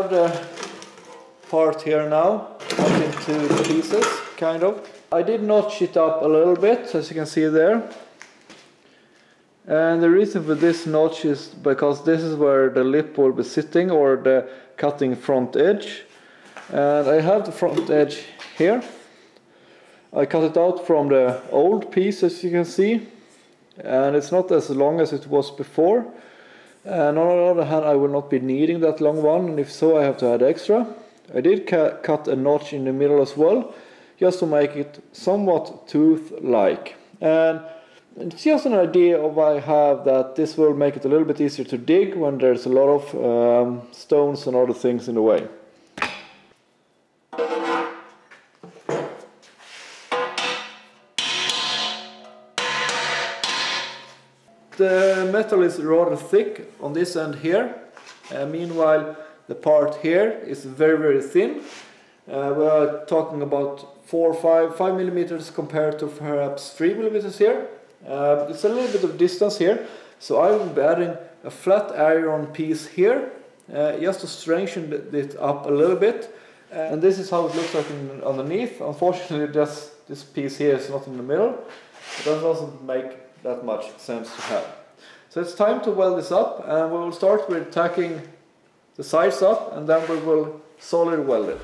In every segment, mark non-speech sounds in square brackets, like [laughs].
have the part here now, cut into pieces, kind of. I did notch it up a little bit, as you can see there. And the reason for this notch is because this is where the lip will be sitting, or the cutting front edge. And I have the front edge here. I cut it out from the old piece, as you can see. And it's not as long as it was before. And on the other hand, I will not be needing that long one, and if so, I have to add extra. I did cut a notch in the middle as well, just to make it somewhat tooth-like. And it's just an idea of I have that this will make it a little bit easier to dig when there's a lot of um, stones and other things in the way. The metal is rather thick on this end here. Uh, meanwhile, the part here is very, very thin. Uh, we are talking about 4 or 5, 5 millimeters compared to perhaps 3 millimeters here. Uh, it's a little bit of distance here, so I will be adding a flat iron piece here uh, just to strengthen it up a little bit. and this is how it looks like in, underneath. Unfortunately, [laughs] this, this piece here is not in the middle. It doesn't make that much sense to have. So it's time to weld this up and we will start with tacking the sides up and then we will solid weld it.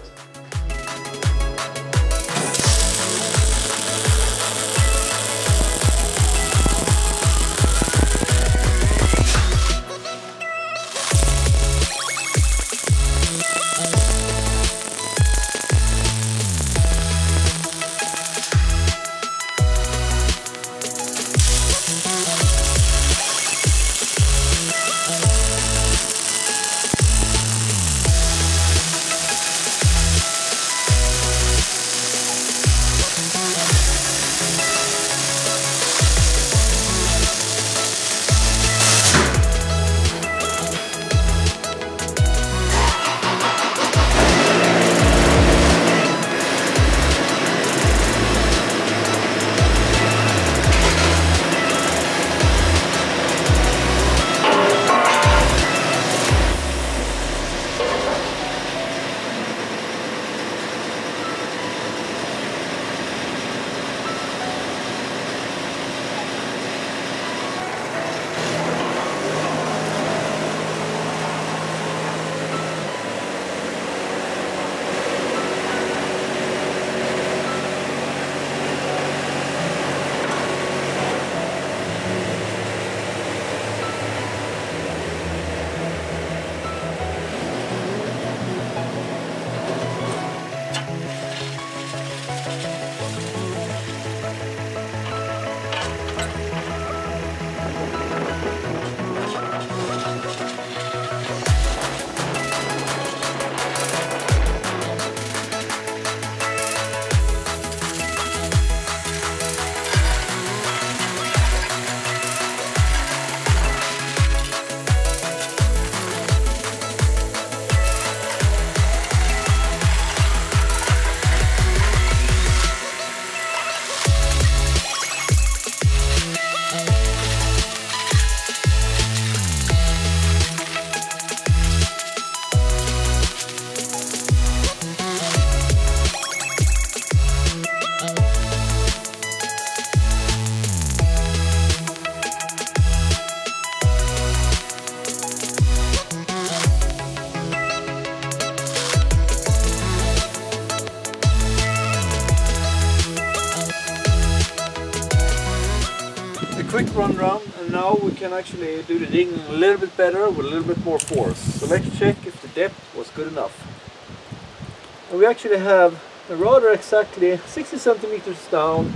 Can actually do the digging a little bit better with a little bit more force. So let's check if the depth was good enough. And we actually have rather exactly 60 centimeters down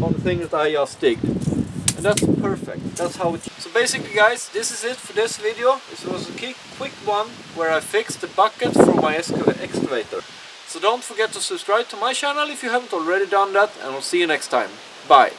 on the thing that I just digged. And that's perfect. That's how it... So basically guys, this is it for this video. This was a quick one where I fixed the bucket for my excavator. So don't forget to subscribe to my channel if you haven't already done that and I'll see you next time. Bye!